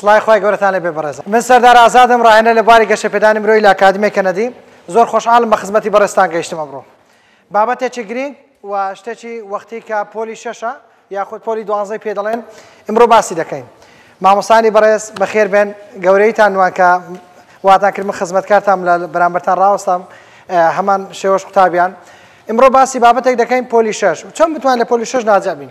سڵای خخوای گەورەتان لە بێ بەڕێز من سەردار ئازادم ڕاهێنە لە باری گەشەپێدانی مرۆی لە کاتدمێک کەنەدی زۆر خۆشحاڵم بە خزمەتی بەڕێستان گەیشتم ئەمڕۆ بابەتێکی گرینگ و شتێکی وەختی کە پۆلی شەشە یاخود پۆلی دوانزەی پێ دەڵێن ئمڕۆ باسی دەکەین مامۆسانی بەڕێز بەخێر بێن گەورەیتان نوان کە واتان کرد من خزمەتکارتان لە بەرامبەرتان ڕاوەستام هەمان شێوەش قوتابیان ئمڕۆ باسی بابەتێک دەکەین پۆلی شەش و چەند بتوان لە پۆلی شەش ناجابین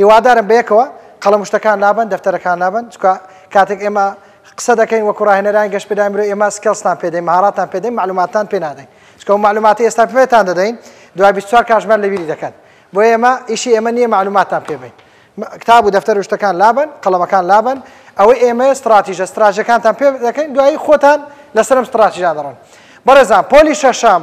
هیوادارم بەیەکەوە قەڵەموشتەکان لابەن دەفتەرەکان لابەن چکە کاتێک ئێمە قسە دەکەین وەکو ڕاهێنەرانی گەشت پێدای مرۆ ئێمە سکێڵستان پێدەین مهاراتان پێدەین معلوماتان پێ نادەین چکە و معلوماتی ئێستا پێتان دەدەین دوای 24 کاتژمێر لەبیری دەکەن بۆ ئێمە ئیشی ئێمە نییە معلوماتان پێ بین کتاب و دەفتەر و شتەکان لابن قەڵەمەکان لابن ئەوەی ئێمە استراتیژە استراژەکانتان پێ دەکەین دوایی خۆتان لەسەرم استراتیژان دەڕۆن بەڕێزان پۆلی شەشەم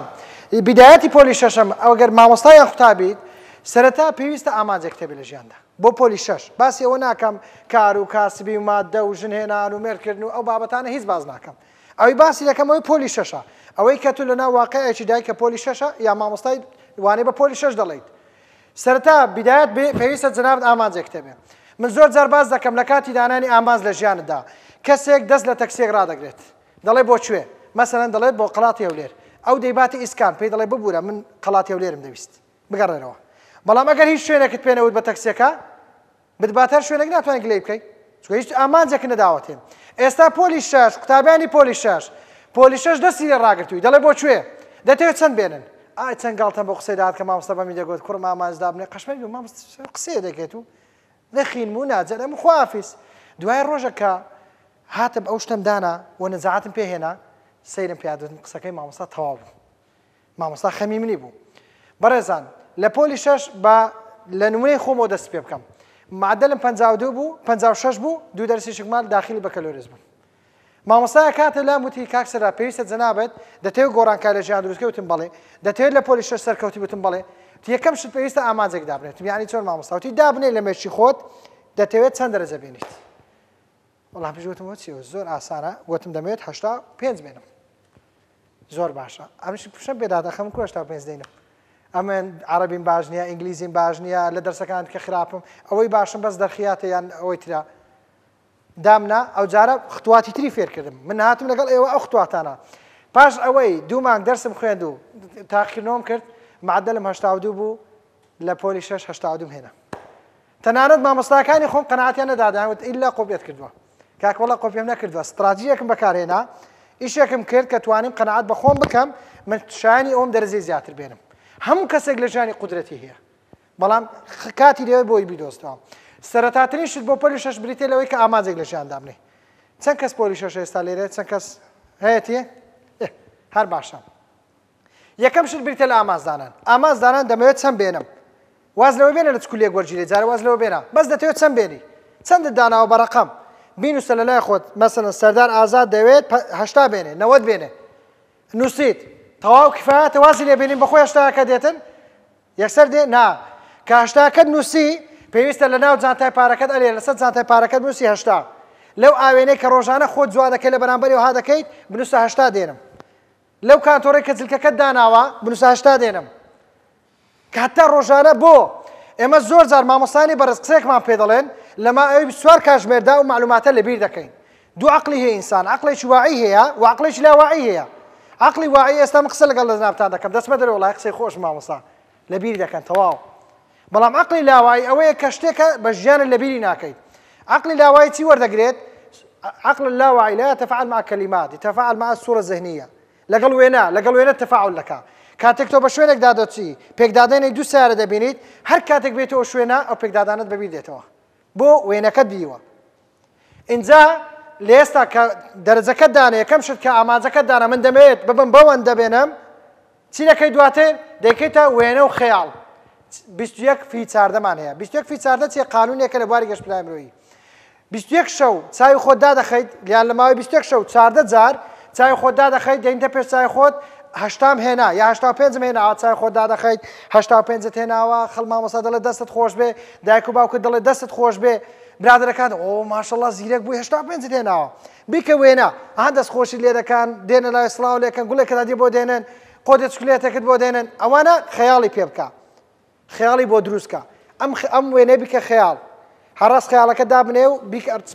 بدایەتی پۆلی شەشەم ئەوگەر مامۆستایان قوتابیت سەرەتا پێویستە ئامانجێکت هەبێت لە ژیاندا. بۆ پۆلی شەش. باسی ئەوە ناکەم کار و کاسبی و ماددە و ژن هێنان و مێرد کردن و ئەو بابەتانە هیچ باس ناکەم. ئەوەی باسی دەکەم ئەوەی پۆلی شەشە. ئەوەی کە تو لەناو واقیعێکی دای کە پۆلی شەشە یا مامۆستای وانەی بە پۆلی شەش دەڵێیت. سەرەتا بدایەت پێویستە جەنابت ئامانجێکت هەبێت. من زۆر جار باس دەکەم لە کاتی دانانی ئامانج لە ژیانتدا کەسێک دەست لە تەکسییەک ڕادەگرێت. دەڵێ بۆ کوێ؟ مەسەلەن دەڵێت بۆ قەڵاتی هەولێر. ئەو دەیباتە ئیسکان پێی دەڵێ ببورە من قەڵاتی هەولێرم دەویست. بگەڕێرەوە بەڵام ئەگەر هیچ شوێنێکت پێ نەوت بە تەکسیەکە بتبات هەر شوێنێک ناتوانین گلەی بکەی چکە هیچ ئامانجێک نەداوەتێ ئێستا پۆلی شش قوتابیانی پۆلی شش پۆلی شش دەستی لێ ڕاگرتووی دەڵێ بۆ کوێ دەتەوێت چەند بێنن ئای چەند گاڵتە بۆ قسەی داات کە مامۆستا بەمی دەگوت کوڕ مامانجدا بنێ قەشمەر بوو مامۆست قسێ دەکێت و نەخین و ناجەرەم خوافیس دوای ڕۆژەکە هاتم ئەو شتم دانا و نەزاعاتم پێهێنا سەیرم پیادن قسەکەی مامۆستا تەواو بوو مامۆستا خەمی منی بوو. بەڕێزان لە پۆلی شەش با لە نمونەی خۆمەوە دەستی پێ بکەم. معەدەلم پەنجا و دوو بوو، پەنجا و شەش بوو، دوو دەرسی شکمال داخلی بەکەلۆریۆس بووم. مامۆستایەک هاتە لام وتی کاک سەرا پێویستە جەنابت دەتەوێت گۆڕانکاری لە ژیان دروست بکەی وتم بەڵێ، دەتەوێت لە پۆلی شەش سەرکەوت بی وتم بەڵێ، وتی یەکەم شت پێویستە ئامانجێک دابنێ وتم یانی چۆن مامۆستا وتی دابنێ لە مێشکی خۆت دەتەوێت چەند دەرەجە بێنیت. وەڵام پیش وتم وەچی زۆر ئاسانە وتم دەمەوێت هەشتا و پێنج بێنم. زۆر باشە ئەمش پیشم پێ دادەخەم کو هێشتا پێنج دەینم ئەمن عەرەبیم باش نییە ئینگلیزیم باش نییە لە دەرسەکان کە خراپم ئەوەی باشم بەس دەرخیاتە یان ئەوەی ترا دامنا ئەو جارە خطواتی تری فێرکردم من هاتم لەگەڵ ئێوە ئەو خطواتانە پاش ئەوەی دوو مانگ دەرسم خوێند و تاقیکردنەوەم کرد معدلم هەشتا و دوو بوو لە پۆلی شەش هەشتا و دووم هێنا تەنانەت مامۆستاکانی خۆم قەناعەتیان نەدا دەیان وت ئیلا قۆپیت کردووە کاک وەڵا قۆپیم نەکردووە ستڕاتیژێکم بەکارهێنا ئیشێکم کرد کە توانیم قەناعەت بە خۆم بکەم من شایانی ئەوم دەرەجەی زیاتر بێنم هەموو کەسێک لە ژیانی قودرەتی هەیە بەڵام قاتی لێوەی بۆی بیدۆستەوە سەرەتاترین شت بۆ پۆلی شەش بریتێ لەوەی کە ئامانجێک لە ژیان دابنێ چەند کەس پۆلی شەش ئێستا لێرە چەند کەس هەیەتی هەر باشە یەکەم شت بریتە لە ئامانج دانان ئامانج دانان دەمەوێت چەند بێنم واز لەوە بێنە لە چکولێک وەرگیرێ جارە واز لەوە بێنە بەس دەتەوێت چەند بێنی چەندت داناوە بە ڕقم بینوسە لە لای خۆت مەسەن سەردار ئازاد دەوێت هەشتا بێنێ نەوەت بێنێ نووسیت تەواو کفاەتە وازی لێ بێنین بەخۆی هەشتاکە دێتن یەکسەر دێ نا کە هەشتاکەت نووسی پێویستە لە ناو جانتای پارەکەت ئەلێ لەسەر جانتای پارەکەت نووسی هەشتا لەو ئاوێنەی کە ڕۆژانە خۆت جووا دەکەی لە بەرامبەری وها دەکەیت بنووسە هەشتا دێنم لەو کانتۆڕەی کە جلکەکەت داناوە بنوسە هەشتا دێنم کە هەتا ڕۆژانە بۆ ئێمە زۆر جار مامۆستانی بەڕێز قسەیەکمان پێ دەڵێن لەما ئەوی بسوار کاژمێردا و معلوماتە لەبیر دەکەین دوو عقلی هەیە ئینسان عقلێکی واعی هەیە و عقلێکی لا واعی هەیە عقلی واعی ئێستا من قسە لەگەڵ لە جنابتان دەکەم دەچمە دەرەوە وڵای قسەی خۆش مامۆستا لەبیر دەکەن تەواو بەڵام عەقڵی لاوایی ئەوەیە کە شتێکە بە ژیانت لەبیری ناکەیت عەقڵی لاوایی چی وەردەگرێت عقل اللاواعی لا يتفاعل مع الكلمات يتفاعل مع الصورة الذهنية لەگەڵ وێنا لەگەڵ وێنە تەفاعل دەکا کاتێک تۆ بە شوێنێکدا دەچی پێکدادێنی دوو سارە دەبینیت هەر کاتێک بێتەوە شوێنە ئەو پێکدادانت بەبییر دێتەوە بۆ وێنەکەت دیوە ئینجا لە ئێستا کە دەرەجەکەت دانە یەکەم شت کە ئامانجەکەت دانە من دەمەوێت ببم بەوەندە بێنم چی دەکەی دواتر دەیکەیتە وێنە و خەیاڵ 21 فی چاردەمان هەیە 21 فی چاردە چیە قانونێکە لە بواری گەشتپلای مرۆیی 21 شەو چاوی خۆت دادەخەیت یان لە ماوەی 21 شەو چاردە جار چاوی خۆت دادەخەیت دەینتە پێش چای خۆت هەشتام هێنا یا هشتا پێنجم هێناوە چای خۆت دادەخەیت هشتا پێنجت هێناوە خەڵ مامۆستا دەڵێ دەستت خۆش بێ دایک و باوکت دەڵێ دەستت خۆش بێ برادەرەکانت ئۆ ماشەڵا زیرەک بووی هەشتا پێنجت هێناوە بیکە وێنە ها دەست خۆشی لێ دەکەن دێنە لای سڵاو لێکەن گوڵێکە دادی بۆ دێنن قۆدە چکلێتەکەت بۆ دێنن ئەوانە خەیاڵی پێ بکە خەیاڵی بۆ دروستکە ئەم ئەم وێنە بکە خەیاڵ هەڕاست خەیاڵەکە دابنێ و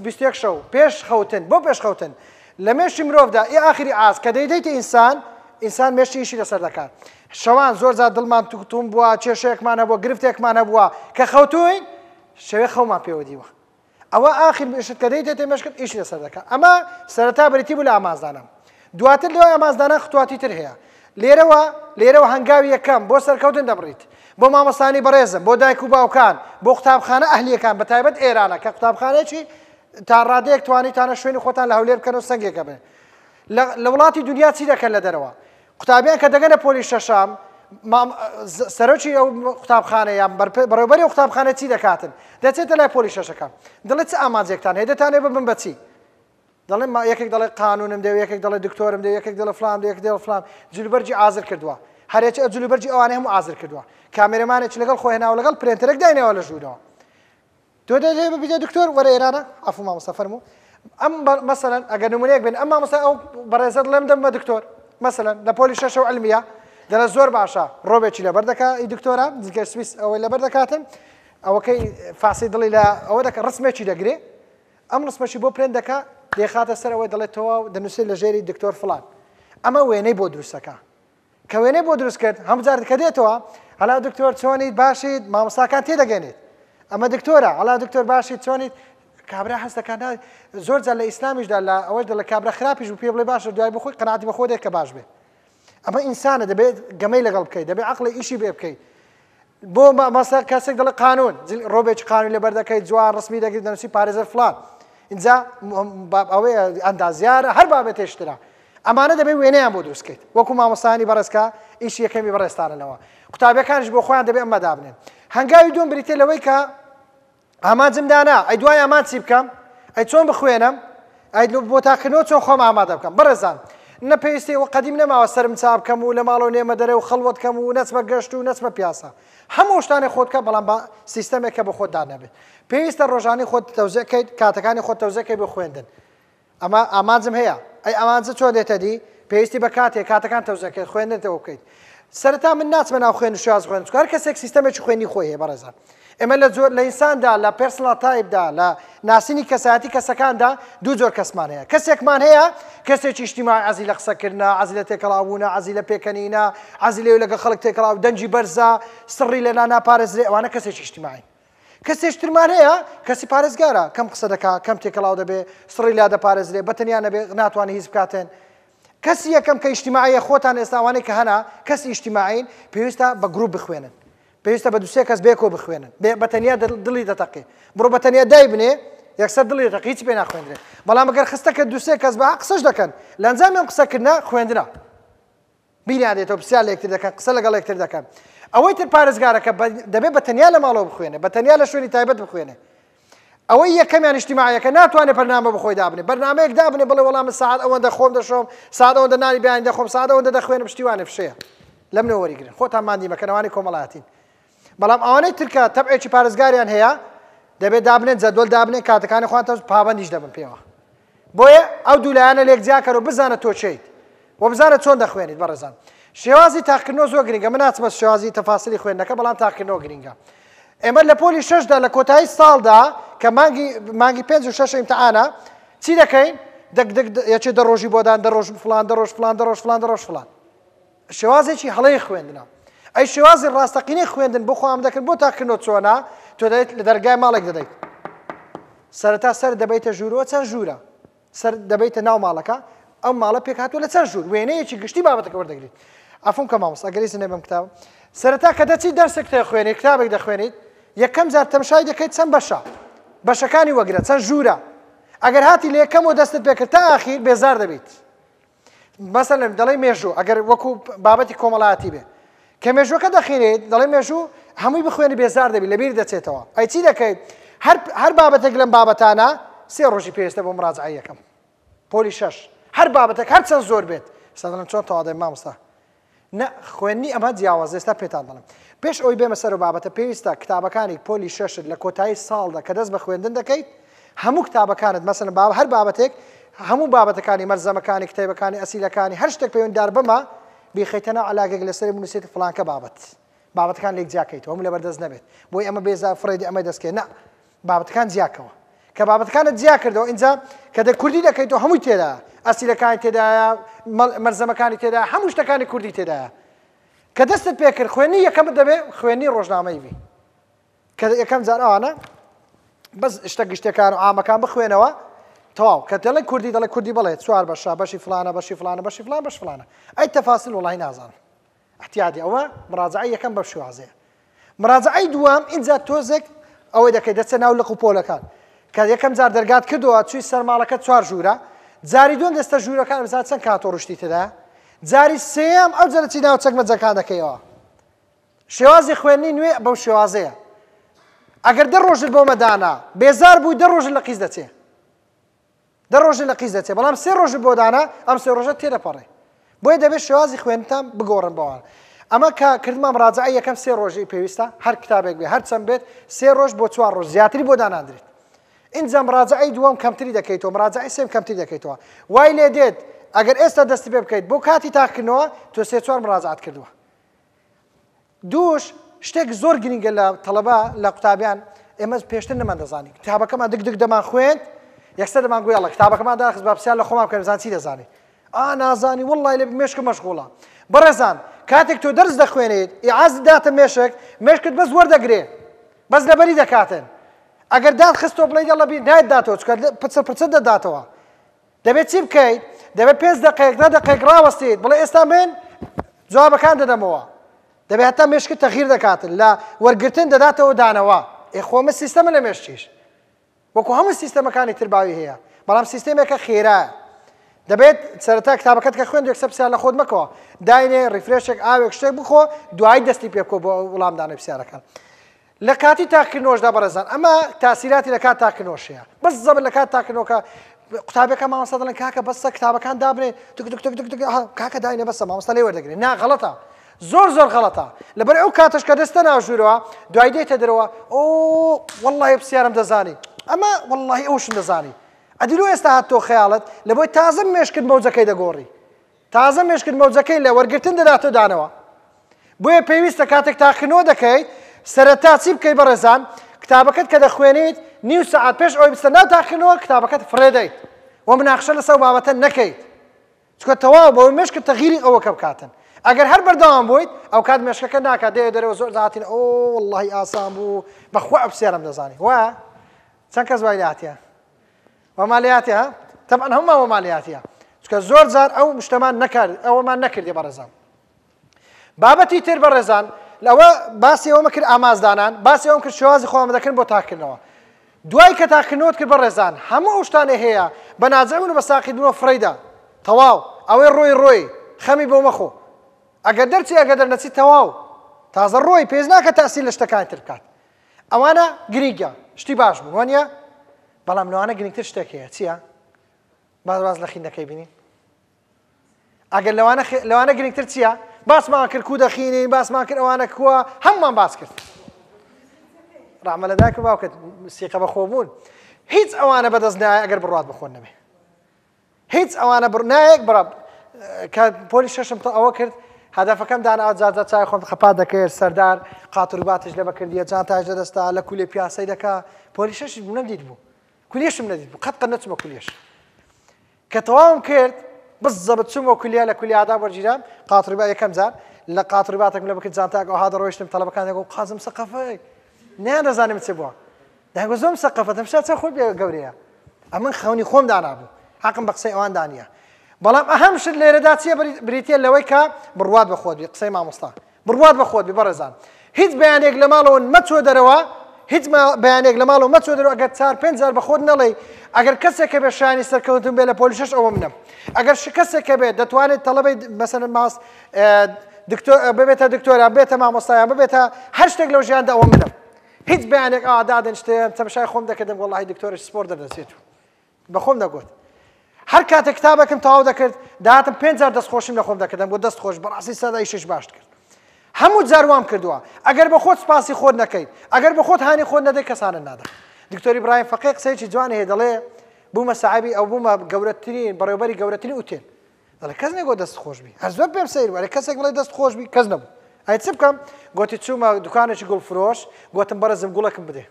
بیستێک شەو پێش خەوتن بۆ پێش خەوتن لە مێشی مرۆڤدا ئی ئاخری ئاز کە دەیدەیتە ئینسان ئینسان مێشتی ئیشی لەسەر دەکات شەوان زۆر زار دڵمان توکتون بووە کێشەیەکمان هەبووە گرفتێکمان هەبووە کە خەوتوین شەوێ خەومان پێوە دیوە ئەوە ئاخر مشت کە دەیتێ تێ مشکرد ئیش لەسەر دەکە ئەمە سەرەتا بریتی بوو لە ئامازدانان دواتر لەوای ئامازدانان خطواتی تر هەیە لێرەوە لێرەوە هەنگاوی یەکەم بۆ سەرکەوتن دەبڕیت بۆ مامەسانی بەڕێزم بۆ دایک و باوکان بۆ قوتابخانە ئەهلیەکان بە تایبەت ئێرانە کە قوتابخانێکی تا ڕادەیەک توانیتانە شوێنی خۆتان لە هەولێر بکەن و سەنگێکە بێ لە وڵاتی دنیا چی دەکەن لە دەرەوە قوتابیان کە دەگەنە پۆلی شەشەم مام سەرۆکی ئەو قوتابخانە یان بەڕێوبەری ئەو قوتابخانە چی دەکاتن دەچێتە لای پۆلی شەشەکە دڵێت چ ئامانجێکتان هەیە دەتانێ ببن بەچی دەڵێ ما یەکێک دەڵێ قانونم دەوێ یەکێک دەڵێ دکتۆرم دەوێ یەکێک دەڵێ فلان یەک دەڵ فلان جلوبەرجی ئازر کردووە هەرێک ئە جلوبەرجی ئەوانە هەموو ئازر کردووە کامێرەمانێک لەگەڵ خۆێناوە لەگەڵ پرێنتەرێک داینەوە لە ژوورەوە تۆ دەت هەیە ببیتە دکتۆر وەرە ئێرانە عەفو مامۆستا فەرموو ئەم مەسەلەن ئەگەر نمونەیەک بێن ئەم مامۆستا ئەو بەڕێزە دڵێم دەم بە دکتۆر مەسەلەن لە پۆلی شەشە و علمیە دەڵێ زۆر باشە ڕۆبێکی لەبەر دەکا ئی دکتۆرە دزگە سویس ئەوەی لەبەر دەکاتن ئەوەکەی فاسی دڵی لە ئەوە دەکە ڕسمێکی دەگرێ ئەم ڕسمەشی بۆ پرێن دەکا دێخاتە سەر ئەوەی دەڵێت تەواو دەنووسێت لە ژێری دکتۆر فلان ئەمە وێنەی بۆ دروستەکە کە وێنەی بۆ دروست کرد هەموو جار کە دێتەوە هەلا دکتۆر چۆنیت باشیت مامۆستاکان تێدەگەنیت ئەمە دکتۆرە هەلا دکتۆر باشیت چۆنیت کابرا هەست دەکات زۆر جار لە ئیسلامیشدا لە ئەوەش لە کابرا خراپیش و پێ بڵێ باشە دوای بخۆی قەناتی بەخۆ دێت کە باش بێت ئەمە ئینسانە دەبێت گەمەی لەگەڵ بکەیت دەبێت عقلی ئیشی بێ بکەیت بۆ مامۆستا کەسێک دەڵێ قانون ڕۆبێکی قانون لەبەر دەکەیت جوان ڕسمی دەگری دەنووسی پارێزەر فلان اینجا ئەوەی ئەندازیارە هەر بابەتێشترا ئەمانە دەبێت وێنەیان بۆ دروستکەیت وەکو مامۆستانی بەڕێزکە ئیش یەکەمی بەڕێستانەوە قوتابەکانش بۆ خۆیان دەبێت ئەمە دابنێن هەنگاوی دوم بریتێ لەوەی کە ئامانجم دانا ئەی دوای ئامانج چی بکەم ئەی چۆن بخوێنم ئەی بۆ تاقیکردنەوە چۆن خۆم ئامادە بکەم بەڕێزان نە پێویستی و قەدیم نەماوە سرم چا بکەم و لە ماڵەوە نێمە دەرێ و خەڵوەت کەم و نەچمە گەشت و نەچمە پیاسە هەموو شتانی خۆت کە بەڵام بە سیستەمێکە بە خۆتدا نەبێت پێویستە ڕۆژانی خۆت تەوزەکەیت کاتەکانی خۆت تەوزەکەی بۆ خوێندن ئەمە ئامانجم هەیە. ئەی ئامانجت چۆن دێتە دی؟ پێویستی بە کات هەیە، کاتەکان تەوزێکەی خوێندنت ئەوە بکەیت. سەرەتا من ناچمە ناو خوێن و شێوازی خوێندن، چونکە هەر کەسێک سیستەمێکی خوێندنی خۆی هەیە بەڕێزان. ئێمە لە جۆر لە ئینساندا لە پێرسناڵ تایپدا لە ناسینی کەسایەتی کەسەکاندا دوو جۆر کەسمان هەیە. کەسێکمان هەیە کەسێکی ئیجتیماعی عەزی لە قسەکردنە، عەزی لە تێکەڵاوبوونە، عەزی لە پێکەنینە، عەزی لەوەی لەگەڵ خەڵک تێکەڵاو، دەنگی بەرزە، سڕی لە نا ناپارێزرێ، ئەوانە کەسێکی ئیجتیماعین. کەسێش ترمان هەیە کەسی پارێزگارە کەم قسە دەکا کەم تێکەڵاو دەبێ سڕی لا دەپارێزرێ بەتەنیا نەبێ ناتوانانی هیچ بکاتێن کەسی یەکەم کە ئیشتیماعە خۆتان ئێستاوانەی کە هەنا کەس ئیشتیماعین پێویستە بە گروپ بخوێنن پێویستە بە دوسێ کەس بێکۆ بخوێنن بێ بەتەنیا دڵی دەتەقێ بڕۆ بەتەنیا دای بنێ یەکسەر دڵی دەتەق هیچ پێ ناخوێنرێت بەڵام گەر خستەکە دوسێ کەس بە قسەش دەکەن لەنجامیان قسەکردە خوێندرا بیریان دێتەوە پرسیار لە یەکتر دەکەن قسە لەگەڵ یەکتر دەکەن ئەوەی تر پارێزگارەکە دەبێت بە تەنیا لە ماڵەوە بخوێنێ بە تەنیا لە شوێنی تایبەت بخوێنێ ئەوەی یەکەمیان نیشتیماعەکە ناتوانێت بەرنامە بخۆی دابنێ بەرنمەیەک دابنێ بڵێ وەڵام ساعت ئەوەندە خۆم دەشۆم ساعت ئەوەندە نانی بیان دەخۆم ساعت ئەوەندە دەخوێنم شتیوانە فشەیە لەم نێ وەریگرن خۆتان مادیمەکەنەوانی کۆمەڵاتین بەڵام ئەوانەی ترکە تەبعێکی پارێزگاریان هەیە دەبێت دابنێن جەدول دابنێن کاتەکانی خواتە پابندیش دەبن پێوە بۆیە ئەو دوو لایەنە لێک جیا کەرەوە بزانە تۆ کێیت و بزانە چۆن دەخوێنیت بەڕێزان شێوازی تاقکردنەوە زۆر گرنگە من ناچمە شێوازی تەفاسلی خوێندنەکە بەڵام تاقکردنەوە گرنگە ئێمە لە پۆلی شەشدا لە کۆتایی ساڵدا کە مانگی مانگی پێنج و شەش ئیمتحانە چی دەکەین دەک دەک یەکێ دە ڕۆژی بۆدان دە ڕۆژ فلان دە ڕۆژ فلان دە ڕۆژ فلان دە ڕۆژ فلان شێوازێکی هەڵەی خوێندنە. ئەی شێوازی ڕاستەقینەی خوێندن بۆ خۆم دەکرد بۆ تاقیکردنەوە چۆنە تۆ دەێت لە دەرگای ماڵێک دەدەیت سەرتا سەر دەبیتە ژوورەوە چەند ژوورە سەر دەبیتە ناو ماڵەکە ئەم ماڵە پێک هاتووە لە چەند ژوور وێنەیەکی گشتی بابەتەکە وەردەگریت ئەفم کە مامۆس ئەگەریز نەبم کتاب سەرتا کە دەچی دەرسێک تێخوێنی کتابێک دەخوێنیت یەکەم جار تەمشای دەکەیت چەند بەشە بەشەکانی وەگرە چەند ژوورە ئەگەر هاتی لە یەکەمەوە دەستت پێکرد تا ئاخیر بێزار دەبیت مەسەلەن دەڵێی مێژوو ئەگەر وەکو بابەتی کۆمەڵایەتی بێ کە مێژوەکە دەخینێت دەڵێ مێژوو هەمووی بخوێنی بێزار دەبی لەبیر دەچێتەوە ئەی چی دەکەیت هەر بابەتێک لەم بابەتانە سێ ڕۆژی پێویستە بۆ مراجعە یەکەم پۆلی شەش هەر بابەتێک هەر چەند زۆر بێت سەدەم چۆن تەواادای مامستا نە خوێندنی ئەمە جیاوازە ئێستا پێتان دەڵێم. پێش ئەوەی بێمە سەر و بابەتە پێویستە کتابەکانی پۆلی شەشت لە کۆتایی ساڵدا کە دەست بە خوێندن دەکەیت هەموو کتابەکانت مەسەلەن با هەر بابەتێک هەموو بابەتەکانی مەلزەمەکانی کتێبەکانی ئەسیلەکانی هەر شتێک پەیوەندار بەمە بیخەیتە ناو عەلاگێک لەسەری بنووسێت فڵانکە بابەت بابەتەکان لێک جیاکەیتەوە هەموو لەبەردەست نەبێت بۆی ئەمە بێزار فڕێدی ئەمەی دەستکێ نا بابەتەکان جیاکەوە کە بابەتەکانت جیا کردەوە ئینجا کە دە کوردی دەکەیتەوە هەمووی تێدا ئەسیلەکانی تێدایە مەرزەمەکانی تێدا هەموو شتەکانی کوردی تێدایە کە دەستت پێکرد خوێنی یەکەم دەبێ خوێنی ڕۆژنامەی بی کە یەکەم جار ئەوانە بەس شتە گشتەکان و ئامەکان بخوێنەوە تەواو کە دەڵێ کوردی دەڵێ کوردی بڵێ چوار بەشە بەشی فلانە بەشی فلانە بەشی فلان بەش فلانە ئەی تەفاسل وڵی نازان احتیادی ئەوە مراجعەی یەکەم بەم شێوازەیە مراجعەی دووەم ئینجا تۆزێک ئەوەی دەکەی دەچە ناو لق و پۆلەکان کە یەکەم جار دەرگات کردەوە چوی سەر ماڵەکە چوار ژوورە جاری دوم دەستە ژوورەکان بزان چەند کات و ڕشتی تدا جاری سێم ئەو جەرەی ناو چەکمە جەکانەکەیەوە شێوازی خوێندنی نوێ بەو شێوازەیە ئەگەر دە ڕۆژت بۆ مەدانا بێزار بووی دە ڕۆژ لە قیز دەچێ دە ڕۆژە لە قیز دەچێ بەڵام سێ ڕۆژ بۆ دانا ئەم سێ ڕۆژە تێدەپەڕێ بۆیە دەبێت شێوازی خوێندتان بگۆڕن بەوان ئەمە کە کردمان ڕاجعی یەکەم سێ ڕۆژی پێویستە هەر کتابێک بێ هەرچەند بێت سێ ڕۆژ بۆ چوار ڕۆژ زیاتری بۆ داناندرێت ئینجا مراجعی دووەم کەمتری دەکەیتەوە مراجعی سێم کەمتری دەکەیتەوە وای لێ دێت ئەگەر ئێستا دەستی پێ بکەیت بۆ کاتی تاقکردنەوە تۆ سێ چوار مراجعات کردووە دووش شتێک زۆر گرینگە لە تەڵەبە لە قوتابیان ئێمە پێشتر نەمان دەزانی کتابەکەمان دک دک دەمان خوێند یەکسەر دەمان گوێڵە کتابەکەمان داخست بە پرسیار لە خۆمان بکەین بزان چی دەزانی ئا نازانی وڵی لە مێشکە مەشغوڵە بەڕێزان کاتێک تۆ دەرز دەخوێنیت ئیعاز داتە مێشک مێشکت بەس وەردەگرێ بەس لەبەری دەکاتن ئەگەر دات خستۆ بڵێ دەڵەبی نایداتەوە چکات پچە پچە دەداتەوە دەبێت چی بکەیت دەبێت پێنج دقێک دە دقێک ڕاوەستیت بڵێ ئێستا من جوابەکان دەدەمەوە دەبێت هەتا مشکت تەغیر دەکاتن لە وەرگتن دەداتەوە دانەوە ئێخۆ من سیستەمە لە مێشتیش وەکو هەموو سیستەمەکانی ترباوی هەیە بەڵام سیستەمێکە خێرا دەبێت سەرەتا کتابەکەت کە خوێن دوێک سەپسیان لە خۆت مەکەوە داینێ ڕیفرێشێک ئاوێک شتێک بخۆ دوای دەستی پێکۆ بۆ وڵامدانە پرسیارەکان لە کاتی تاقیکردنەوەشدا بەڕێزان ئەمە تاسیراتی لە کات تاقیکردنەوەشەیە بەس زەبر لە کات تاقیکردنەوەکە قوتابەکە مامۆستا دەڵێن کاکە بەسە کتابەکان دابنێ تک تک تک تک تک ها، کاکە داینێ بەسە مامۆستا لێ وەردەگرێ نا غەڵەتە زۆر زۆر غەڵەتە لەبەر ئەو کاتەش کە دەستە ناژوورەوە دوای دێتە درەوە ئۆ واللهی پرسیارم دەزانی ئەمە واللهی ئەوشم دەزانی ئەدی لۆ ئێستا هاتۆ خەیاڵت لە بۆی تازە مێشکت مەوجەکەی دەگۆڕی تازە مێشکت مەوجەکەی لە وەرگرتن دەداتە دانەوە بۆیە پێویستە کاتێک تاقینەوە دەکەیت سەرەتا چی بکەیت بەڕێزان کتابەکەت کە دەخوێنیت نیو سەعات پێش ئەوەی بچتە ناو تاقینەوە کتابەکەت فڕێدەیت و مناقشە لەسەر بابەتە نەکەیت چکە تەواو بەوەی مێشکت تەغیری ئەوەکە بکاتن ئەگەر هەر بەردەوام بوویت ئەو کات مێشکەکە ناکات دەیە دەرەوە زۆر داهاتین ئەو واللهی ئاسان بوو بەخوا ئەپسێرم دەزانی وا چەند کەس وای لاتە ومالیاتی ها طبعا هەموومان ومالیاتیە چکە زۆر جار ئەو شتەمان نەکار ئەوەمان نەکردی بەڕێزان بابەتی تر بەڕێزان لەوە باسی ئەومە کرد ئامازدانان باسی ئەوم کرد شێوازی خۆم دەکەن بۆ تاکردنەوە دوای کە تاکردنەوەت کرد بەڕێزان هەموو ئەو شتانە هەیە بە ناجەون و بە ساقیدنەوە فڕیدا تەواو ئەوەی ڕۆی ڕۆی خەمی بۆ مەخۆ ئەگەر دەرچی ئەگە دەرنەچی تەواو تازە ڕۆی پێز ناکە تاسی لە شتەکان تر بکات ئەوانە گرینگە شتی باش بوون وانە بەڵام لەوانە گرنگتر شتێک هەیە چییە؟ باز باز لە خینەکەی بینین ئەگەر لەوانە لەوانە گرنگتر چییە؟ باسمان کرد کو دەخینین باسمان کرد ئەوانە کووە هەممان باس کرد ڕامە لە داکە باوکت سیقە بەخۆ بوون هیچ ئەوانە بەدەست نایە ئەگەر بڕات بخۆن نەبێ هیچ ئەوانە بڕ نایەک بڕە کە پۆلی شەشم تە ئەوە کرد هەدەفەکەم داناوە جارجار چای خۆم خەپات دەکرد سەردار قاتروباتش لێ بەکردیە جان تاش دەدەستا لە کولێ پیاسەی دەکا پۆلی شەش منم دیت بوو کولیشم نەدیت بوو قەت قە نەچمە کولیش کە تەواوم کرد بس زەبت چوومە کولیا لە کولی ئادا وەرگیرام قاتروبا یەکەم جار لە قاتروباتێکم لە بکرد جانتاک ئەوها دەڕۆیشتم تەلەبەکان دەگو قازم سەقەفەی نیان دەزانم چ بووە دایکۆ زۆم سەقەفەت ئەم شا چە خۆت بێ گەورەیە ئەمن خەونی خۆم دانابوو حەقم بە قسەی ئەوان دانیە بەڵام ئەهەم شت لێرەدا چیە بریتە لەوەی کە بڕوات بە خۆت بێ قسەی مامۆستا بڕوات بە خۆت بێ بەڕێزان هیچ بەیانێک لە ماڵەوە مەچۆ دەرەوە هیچ بەیانێک لە ماڵەوە مەچۆ دەرەوە ئەگەر چار پێ جار بە خۆت نەڵێ ئەگەر کەسێک کە بێ شانی سەرکەوتن بێ لە پۆلیشش ئەوە منم ئەگەر شکەسێک کە بێت دەتوانێت تەڵەبەی بەسەر ماس ببێتە دکتۆرە بێتە مامۆستایان ببێتە هەر شتێک لەو ژیاندا ئەوە منم هیچ بەیانێک ئاوا دادەن شتێن تەمشای خۆم دەکردم وەڵی دکتۆرش سپۆر دەدەچێت و بەخۆم دەگوت هەر کاتێک کتابەکەم تەواو دەکرد داهاتم پێ جار دەست خۆشیم لە خۆم دەکردم بۆ دەست خۆش بەڕاستی سەدای شش باشت کرد هەموو جار وام کردووە ئەگەر بە خۆت سپاسی خۆت نەکەیت ئەگەر بە خۆت هاانی خۆت نەدەی کەسانە نادە دکتۆری برایم فەقی قسەیەکی جوانێ دەڵێ بوومە سەعبی ئەو بوومە گەورەترین بەڕێوبەری گەورەترین وتێن دەڵێ کەس نەگۆ دەست خۆشبی هەر زۆر پێم سەیر وەرە کەسێک بڵێ دەست خۆشبی کەس نەبوو ئەی چ بکەم گوتی چوومە دوکانێکی گوڵ فرۆش گوتم بەرەزم گوڵەکم بدێ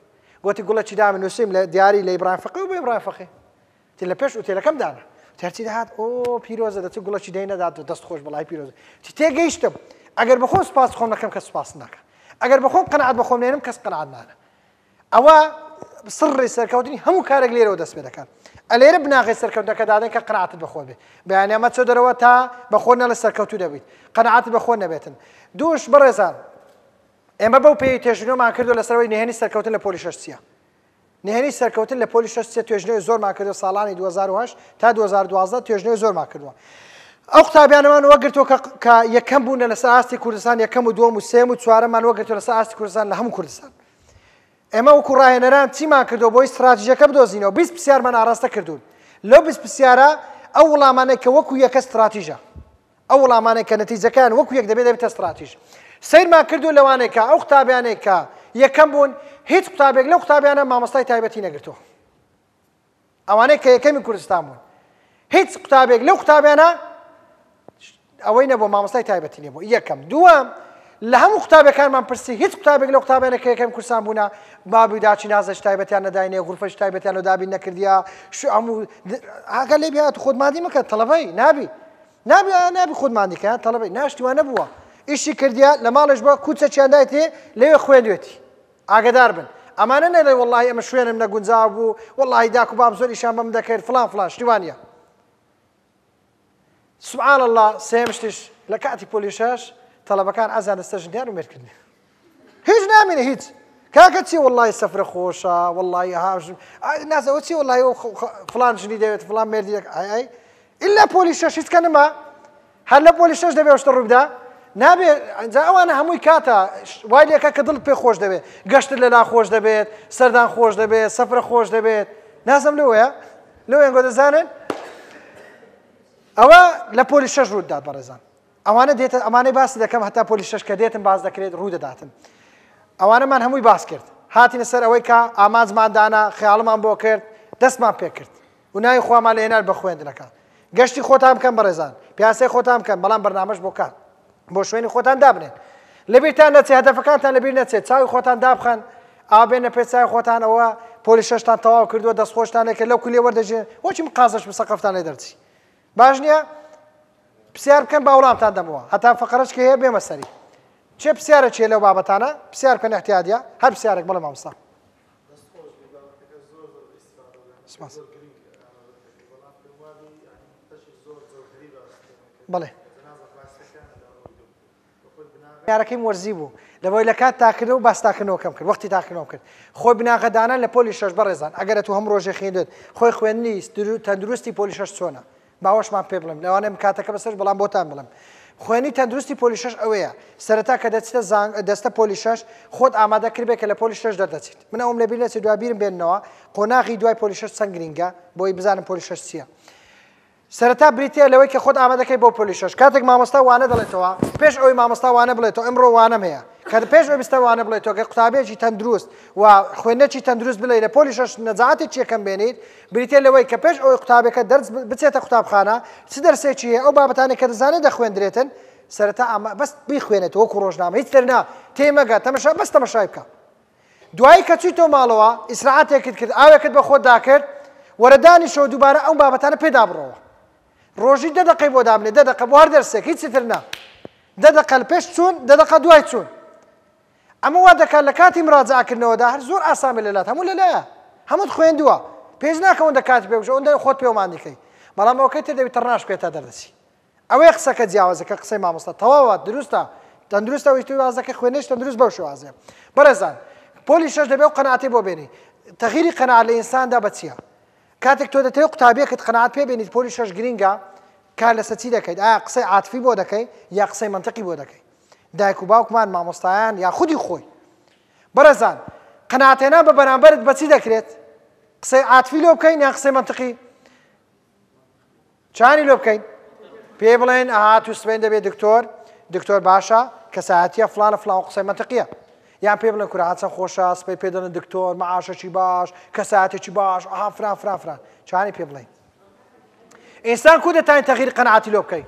گوتی گوڵەکی دام نووسیم لە دیاری لە ئیبراهیم فەقێ و بە ئیبراهیم فەقێ تی لە پێش ئوتێلەکەم دانا تەرچی دەهات ئۆ پیرۆزە دەچ گوڵەکی دەی نەدات و دەست خۆش بەڵای پیرۆز چی تێگەیشتم ئەگەر بخۆم سپاس خۆم نەکەم کە سپاس ناکە ئەگەر بخۆم قەنعات بەخۆم نێنم کەس قەنعات نانە ئەوە سڕی سەرکەوتنی هەموو کارێک لێرەوە دەست پێ دەکات ئەلێرە بناغی سەرکەوتەکە دادێن کە قناعتت بەخۆ بێت بەیانە مەچۆ دەرەوە تا بەخۆ نە لە سەرکەوتو دەبیت قەنعات بەخۆ نەبێتن دوش بەڕێزان ئێمە بەو پێی تێژنەوەمان کردو لەسەرەوەی نهێنی سەرکەوتن لە پۆلی شەشسیە نهێنی سەرکەوتن لە پۆلی شەشسیە توێژنەوەی زۆرمان کردو ساڵانی 2010 تا 2012 توێژنەوەی زۆرمان کردووە ئەو قوتابیانەوان وەگرتو کە یەکەم بوونە لەسەر ئاستی کوردستان یەکەم و دووەم و سێم و چوارەمان وەگرتو لەسەر ئاستی کوردستان لە هەموو کوردستان ئێمە وەکو ڕاهێنەران چیمان کردو بۆی ستراتژیەکە بدۆزینەوە بیست پرسیارمان ئاراستە کردوون لەو بیست پرسیارە ئەو وڵامانێک کە وەکو یەکە ستراتیژە ئەو وڵامانێک کە نەتیجەکان وەکو یەک دەبێت دەبێتە ستراتیژ سیرمان کردو لەوانێکە ئەو قوتابیانێکە یەکەم بوون هیچ قوتابێک لەو قوتابیانە مامۆستای تایبەتی نەگرتووە ئەوانەی کە یەکەمی کوردستان بوون هیچ قوتابێک لەو قوتابیانە ئەوەی نەبوو مامۆستای تایبەتی نەبوو یەکەم دووەم لە هەموو قوتابەکانمان پرسی هیچ قوتابێک لە قوتابیانە کە یەکەم کورسان بوونا بابی داچی نازش تایبەتیان نەداینێ غورفەش تایبەتیان و دابین نەکردیا شو هەموو ئاگە لێ بیا خۆت مادی مەکە تەڵەبەی نابی نابی نابی خۆت مادیکە تەڵەبەی ناشتیوانە بووە ئیشی کردیا لە ماڵش بووە کوچەچیاندایتێ لەوێ خوێندوێتی ئاگەدار بن ئەمانە نەیڵێ وەڵاهی ئەمن شوێنم نەگونجاو بوو وەڵاهی داک و بابم زۆر ئیشان بەم دەکرد فڵان فڵان شتی وا نیە سبحان اللە سێم شتیش لە کاتی پۆلیشەش تەڵەبەکان ئازانە سەر ژنیان و مێردکردنی هیچ نامینە هیچ کاکە چی وەڵی سەفرە خۆشە وەڵی هاژ نازەوە چی وەڵی فلان ژنی دەوێت فلان مردی ئای ئیلا پۆلی شەشیت کە نما هەر لە پۆلی شەش دەبێ ئەو شتە ڕووبدا؟ نابێ ئەنجا ئەوانە هەمووی کاتە وای لێکە کە دڵت پێ خۆش دەبێت گەشتت لەلا خۆش دەبێت سەردان خۆش دەبێت سەفرە خۆش دەبێت نازم لەوەیە لەو ئەنگۆ دەزانن ئەوە لە پۆلی شەش ڕوو دەدات بەڕێزان ئەوانە دێتە ئەمانەی باسی دەکەم هەتا پۆلی شەش کە دێتم باز دەکرێت ڕوو دەداتن ئەوانەمان هەمووی باس کرد هاتینە سەر ئەوەی کە ئامانجماندانا خیاڵمان بۆ کرد دەستمان پێ کرد و ناوی خوامان لە هێنان بە خوێندنەکان. گەشتی خۆتان بکەن بەڕێزان. پیاسەی خۆتان بکەن بەڵام بەرنامەش بۆ کات بۆ شوێنی خۆتان دابنێن. لەبیرتان نەچێت هەدەفەکانتان لەبیر نەچێت چاوی خۆتان دابخەن ئاوا بێنە پێش چاوی خۆتان ئەوە پۆلی شەشتان تەواو کردووە دەست خۆشتان لێکرد لەو کلیە وەردەژێن بۆچی من قازش مسەقەفتان لێ دەرچی باش نییە پرسیار بکەن با وڵامتان دەمەوە هەتا فەقەرەش کە هەیە بێمە سەری چێ پرسیارە چێ لەو بابەتانە پرسیار بکەن احتیادیە هەر پرسیارێک بڵێ مامۆستا دەست خۆش بێت بابەتەکە زۆر زۆر ئیستفادە بێت سپاس زۆر گرینگ ئامادەت کردی بەڵام پێم وابی یانی بەشی زۆر جەوهەری باس کردی بەڵێ جەنابە باسەکان لە ڕووی دوو بە خۆی بناغە کارەکەیم وەرزی بوو لەبەوەی لە کات تاقیکردن و باس تاقیکردنەوەکەم کرد وەختی تاقیکردنەوەم کرد خۆی بناغە دانان لە پۆلی شەش بەڕێزان ئەگەر ئەتوو هەموو ڕۆژێ خوێندوێت خۆی خوێندنی تەندروستی پۆلی شەش چۆنە باوەشمان پێ بڵێم لەوانەیە کاتەکە بەسەر بەڵام بۆتان بڵێم خوێنی تەندروستی پۆلی شەش ئەوەیە سەرەتا کە دەچتە زان دەستە پۆلی شەش خۆت ئامادە کردبێ کە لە پۆلی شەش دەردەچیت من ئەوم لەبیر نەچێت دوای بیرم بێننەوە قۆناغی دوای پۆلی شەش چەند گرینگە بۆی بزانم پۆلی شەش چییە سەرەتا بریتە لەوەی کە خۆت ئامادەکەی بۆ پۆلی شەش کاتێک مامۆستا وانە دەڵێتەوە پێش ئەوی مامۆستا وانە بڵێتەوە ئەمڕۆ وانەم هەیە کە پێش ئەو بستە وانە بڵێتەوە گە قوتابێکی تەندروست و خوێنەکی تەندروست بڵێ لە پۆلی شەش نەجااتی چیەکەم بێنیت بریتیە لەوەی کە پێش ئەوەی قوتابێکە دەرس بچێتە قوتابخانە چ دەرسێکی هەیە ئەو بابەتانەی کە دەزانێت دەخوێندرێتن سەرەتا ئەمە بەس بیخوێنێت وەکو ڕۆژنامە هیچ تر نا تێی مەگە تەمەشا بەس تەمەشای بکە دوایی کە چووی تۆ ماڵەوە ئیسراعاتێکت کرد ئاوێکت بە خۆت داکرد وەرەدانی شەو دووبارە ئەم بابەتانە پێدا بڕەوە ڕۆژی دە دقی بۆ دابنێ دە دقە بۆ هەر دەرسێک هیچ تر نا دە دقە پێش چوون دە دقە دوای چوون ئەمە وا دەکات لە کاتی مراجعە کردنەوەدا هەر زۆر ئاسان بێت لەلات، هەموو لە لایە، هەمووت خوێندووە، پێویست ناکە ئەوەندە کاتی پێ بکەیت، ئەوەندە خۆت پێوە ماندی کەی، بەڵام ئەوکەی تر دەبی تڕناش بکەیت تا دەردەچی. ئەوەیە قسەکە جیاوازە کە قسەی مامۆستا تەواوە دروستە، تەندروستە ئەوەی تۆ واز دەکەی خوێندنەکیش تەندروست بەو شێوازەیە. بەڕێزان پۆلی شەش دەبێت ئەو قەناعەتەی بۆ بێنی، تەغیری قەناعەت لە ئینساندا بە چییە؟ کاتێک تۆ دەتەوێت قوتابییەکت قەناعەت پێ بێنیت پۆلی شەش گرینگە، کار لەسەر چی دەکەیت؟ ئایا قسەی عاتفی بۆ دەکەیت یا قسەی مەنتقی بۆ دەکەیت؟ دایک و باوکمان مامۆستایان یا خودی خۆی بەڕێزان قەناتێنان بە بەرامبەرت بەچی دەکرێت قسەی عاتفی لۆ بکەین یان قسەی منطقی چانی لۆ بکەین پێ بڵێن ئەها تو سبێن دەبێت دکتۆر دکتۆر باشە کەسایەتە فلانە فلاوە قسەی منطقیە یان پێ بڵێن کوراچە خۆشە سپی پێ دەڵێن دکتۆر معاشەکی باش کەساتێکی باش ئەها فران فران فران چانی پێ بڵێن ئینسان کو دەتوانین تەغیر قەنعاتی لۆ بکەین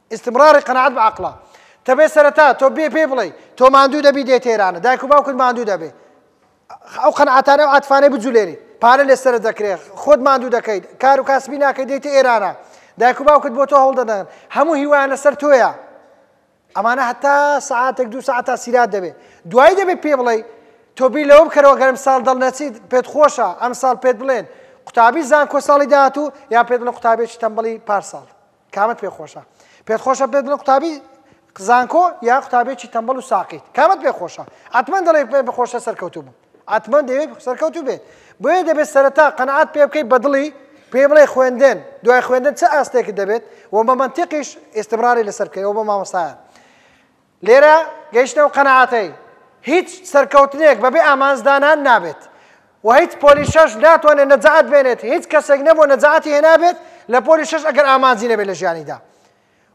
استمرار قناعت بە عەقڵە. تەبێ سەرەتا تۆ بێ پێی بڵێی تۆ ماندوو دەبی دێ تێرانە دایک و باوکت ماندوو دەبێ ئەو قەنعاتانە و عاتفانەی بجولێنی پارە لێ سەرت دەکرێ خۆت ماندوو دەکەیت کار و کاسبی ناکەیت دێتە ئێرانە دایک و باوکت بۆ تۆ هەوڵ دەدەن هەموو هیوایان لەسەر تۆیە ئەمانە هەتا سعاتێک دوو سعات تا سیرات دەبێ دوایی دەبێت پێ بڵێ تۆبی لەوە بکەرەوە گەرم ساڵ دڵ نەچیت پێت خۆشە ئەم ساڵ پێت بڵێن قوتابی زانکۆ ساڵی داهاتوو یا پێت بڵێن قوتابێکی تەمبەڵی پارساڵ کامەت پێ خۆشە پێت خۆشە پێت بڵێ قوتابی زانکۆ یا قوتابێکی تەمبەڵ و ساقیت کامەت پێ خۆشە ئەتمەن دەڵێ پێ بخۆشە سەرکەوتوو بم ئەتمەن دەوێت سەرکەوتوو بێت بۆیە دەبێت سەرەتا قەنعات پێ بکەیت بەدڵی پێ بڵێ خوێندن دوای خوێندن چه ئاستێکت دەبێت و بە منتیقیش ئێستمراری لەسەر بکەیەوە بە مامۆستایان لێرە گەیشتنە ئەو قەناعەتەی هیچ سەرکەوتنێک بەبێ ئامانج دانان نابێت و هیچ پۆلی شەش ناتوانێت نەجاعەت بێنێت هیچ کەسێک نەبوو نەجاعەتی هێنابێت لە پۆلی شەش ئەگەر ئامانجی نەبێت لە ژیانیدا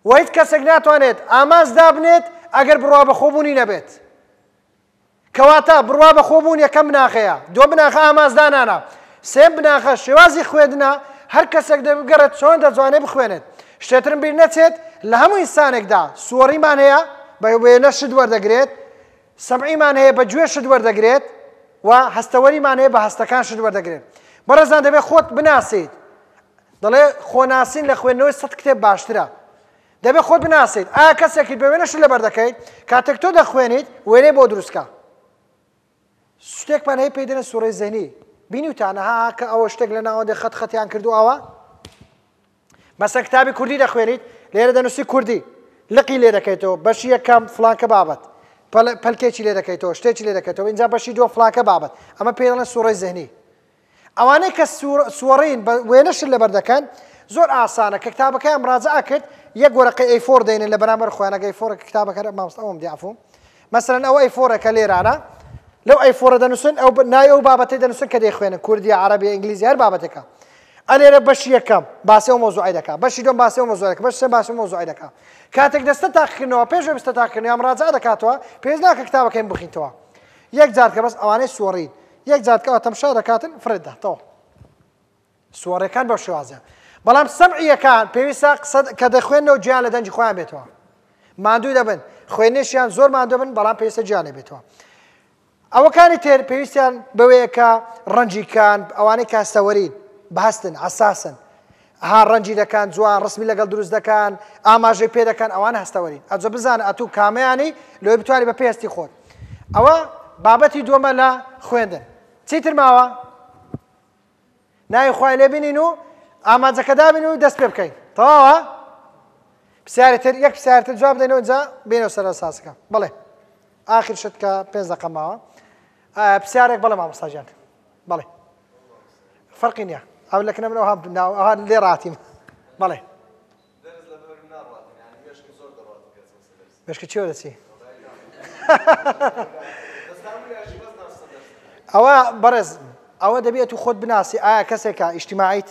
و هیچ کەسێک ناتوانێت ئامانج دابنێت ئەگەر بڕوا بەخۆبوونی نەبێت کەواتە بڕوا بە خۆبوون یەکەم بناغەیە، دووەم بناغە ئامانجدانانە، سێیەم بناغە شێوازی خوێندنە، هەر کەسێک دەگەڕێت چۆن دەتوانێت بخوێنێت. شتێترم بیر نەچێت لە هەموو ئینسانێکدا سووڕیمان هەیە، بە وێنە شت وەردەگرێت، سەمعیمان هەیە بە گوێ شت وەردەگرێت و هەستەوەریمان هەیە بە هەستەکان شت وەردەگرێت. بەڕێزان دەبێت خۆت بناسیت، دەڵێت خۆناسین لە خوێندنەوەی سەد کتێب باشترە. دەبێت خۆت بناسیت ئایا کەسێکیت بە وێنە شت لەبەر دەکەیت کاتێک تۆ دەخوێنیت وێنەی بۆ دروستکە شتێکمان هەیە پێی دەنە سوڕی زەهنی بینیوتانە ها کە ئەوە شتێک لە ناوەندێ خەت خەتیان کردو ئەوە مەسە کتابی کوردی دەخوێنیت لێرە دەنووسی کوردی لقی لێ دەکەیتەوە بەشی یەکەم فلانکە بابەت پەلکێکی لێ دەکەیتەوە شتێکی لێ دەکەێتەوە اینجا بەشی دو فلانکە بابەت ئەمە پێڵە سوڕی زەهنی ئەوانەی کە سووڕین بە وێنە شت لەبەر دەکەن، زۆر ئاسانە کە کتابەکەیان مراجعە کرد، یەک وەرەقەی ئەی فۆر دەینێن لە بەرامبەر خۆیان، ئەگەر ئەی فۆرێک کتابەکە رە مامۆستا ئەوەم دێ عەفووم، مەسەلەن ئەوە ئەی فۆرێکە لێرانە، لەو ئەی فۆرە دەنووسن، ئەو ناوی ئەو بابەتەی دەنووسن کە دەیخوێنن، کوردییە، عەرەبییە، ئینگلیزییە، هەر بابەتێکە. ئە لێرە بەشی یەکەم باسی ئەو مەوزووعەی دەکات، بەشی دووەم باسی ئەو مەوزووعەی دەکات، بەشی سێیەم باسی ئەو مەوزووعەی دەکات. کاتێک دەچنە تاقیکردنەوە، پێش ئەوەی بچنە تاقیکردنەوە یا مراجعە دەکاتەوە، پێویست ناکات کتابەکەی بخینتەوە. یەک جار کە بەس ئەوانەی سووڕین، یەک جار کە تەمشا دەکاتن فرێت دا تەواو سوارەکان بەو شێوازە بەڵام سەبعیەکان پێویستە قسە کە دەخوێنەوە گیان لە دەنج خۆیان بێتەوە ماندوو دەبن خوێنێشیان زۆر ماندوو بن بەڵام پێویستە گیانێ بێتەوە ئەوەکانی تێر پێویستیان بەوەیە کە ڕەنجیکان ئەوانەی کاسەوەرین بەهستن ئەساسن ها ڕەنجی دەکەن جوان ڕسمی لەگەڵ دروست دەکەن ئاماژەی پێ دەکەن ئەوانە هەستەوەرین ئەجە بزانە ئەتوو کامەیانی لۆی بتوانانی بە پێستی خۆت ئەوە بابەتی دووەمە لە خوێندن چیتر ماوە ناوی خوای لێبینین و ئاماجەکە دابین و دەست پێ بکەین تەواوە پرسیارتر یەک پرسیارتر جواب دەین ئەوجا بینەوە سەر ساسەکە بڵێ آخر شت کە پێنج دەقە ماوە پرسیارێک بڵێ مامۆستاجان بڵێ فەرقی نیە ئەو لەکنە من ئەوها ئەوها لێ ڕاتیم بەڵێ مشکە چێوە دەچی ئەوە بەڕێز ئەوە دەبێت و خۆت بناسی ئایا کەسێکە ئیشتیماعیت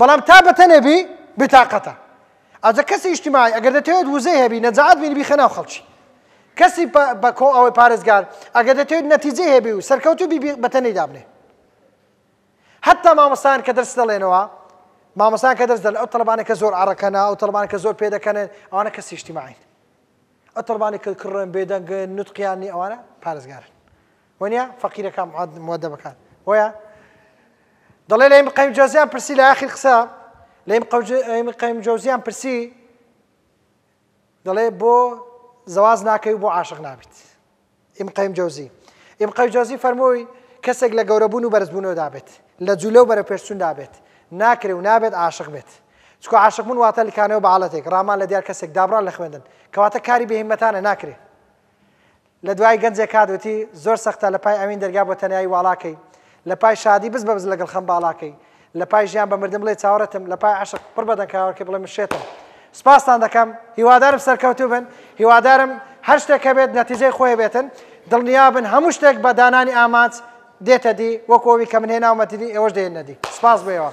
بەڵام تا بەتەنێ بی بتاقەتە ئەجە کەسی ئیشتیماعی ئەگەر دەتەوێت وزەی هەبی نەجاعەت بینی بیخە ناو خەڵکی کەسی بە کۆ ئەوەی پارێزگار ئەگەر دەتەوێت نەتیجەی هەبی و سەرکەوتو بەتەنەی دابنێ حتا مامۆستان کە دەرس دەڵێنەوە مامۆستان کە دەرس دەل ئەو تەڵبانە کە زۆر عڕەکەنا ئەو تەڵبان کە زۆر پێ دەکەنێت ئەوانە کە سیشتیماین ئەو تەڵبانی کە کڕێن بێدەنگن نوتقییاننی ئەوانە پارێزگارن وەنیا فەقیرە کان معاد مودەبە کان وەیا دەڵێ لە ابن قیم جوزیان پرسی لە آخر قسە لە ابن قیم جوزیان پرسی دەڵێ بۆ زەواز ناکەی و بۆ عاشق نابیت ابن قیم جوزی ابن قیم جوزی فەرمووی کەسێک لە گەورەبوون و بەرزبوونەوە دابێت لە جوولە و بەرە پێشچون دابێت ناکرێ و نابێت عاشق بێت چکۆ عاشق من واتە لکانەوە بەعاڵەتێک ڕامان لە دیار کەسێک دابڕان لە خوێندن کەواتە کاری بهمەتانە ناکرێت لە دوایی گەنجێک هات وتی، زۆر سەختە لە پای ئەوین دەرگا بۆ تەنیایی واڵا کەی، لە پای شادی بز بە بز لەگەڵ خەم باڵا کەی، لە پای ژیان بە مردن بڵێی چاوەڕێتم، لە پای عەشق پڕ بەدەنگ هاوار کەی بڵێ من شێتم. سپاستان دەکەم، هیوادارم سەرکەوتوو بن، هیوادارم هەر شتێک هەبێت نەتیجەی خۆی بێتن، دڵنیا بن هەموو شتێک بە دانانی ئامانج دێتە دی، وەکو ئەوی کە من هێناومەتە دی ئێوەش دەیێننە دی. سپاس بۆ ئێوە.